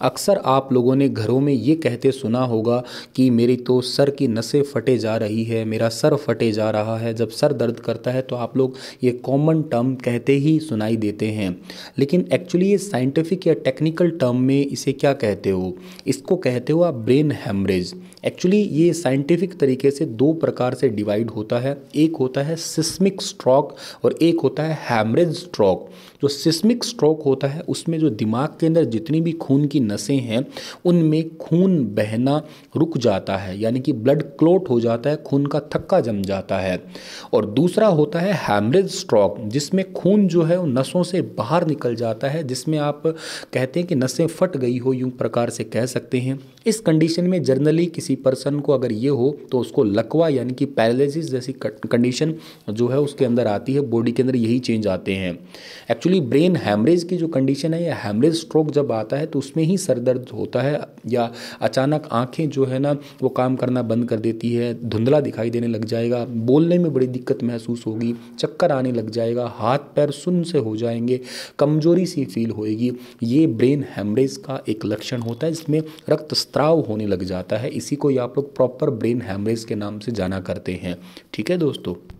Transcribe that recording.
अक्सर आप लोगों ने घरों में ये कहते सुना होगा कि मेरी तो सर की नसें फटे जा रही है, मेरा सर फटे जा रहा है। जब सर दर्द करता है तो आप लोग ये कॉमन टर्म कहते ही सुनाई देते हैं। लेकिन एक्चुअली ये साइंटिफिक या टेक्निकल टर्म में इसे क्या कहते हो? इसको कहते हो आप ब्रेन हेमरेज एक्चुअली ये साइंटिफिक तरीके से दो प्रकार से डिवाइड होता है। एक होता है सिस्मिक स्ट्रोक और एक होता है हेमरेज स्ट्रोक जो सिस्मिक स्ट्रोक होता है, उसमें जो दिमाग के अंदर जितनी भी खून की नसें हैं, उनमें खून बहना रुक जाता है, यानी कि ब्लड क्लोट हो जाता है, खून का थक्का जम जाता है। और दूसरा होता है हैमरेज स्ट्रोक जिसमें खून जो है वो नसों से बाहर निकल जाता है, जिसमें आप कहते हैं कि नसें फट गई हो, यूँ प्रकार से कह सकते हैं। इस कंडीशन में जनरली किसी पर्सन को अगर ये हो तो उसको लकवा, यानी कि पैरालिसिस जैसी कंडीशन जो है उसके अंदर आती है बॉडी के अंदर यही चेंज आते हैं। एक्चुअली ब्रेन हैमरेज की जो कंडीशन है, या हैमरेज स्ट्रोक जब आता है तो उसमें ही सर दर्द होता है या अचानक आँखें जो है ना, वो काम करना बंद कर देती है, धुंधला दिखाई देने लग जाएगा, बोलने में बड़ी दिक्कत महसूस होगी, चक्कर आने लग जाएगा, हाथ पैर सुन से हो जाएँगे, कमज़ोरी सी फील होएगी। ये ब्रेन हैमरेज का एक लक्षण होता है इसमें रक्त स्त्राव होने लग जाता है। इसी को आप लोग प्रॉपर ब्रेन हैमरेज के नाम से जाना करते हैं। ठीक है दोस्तों?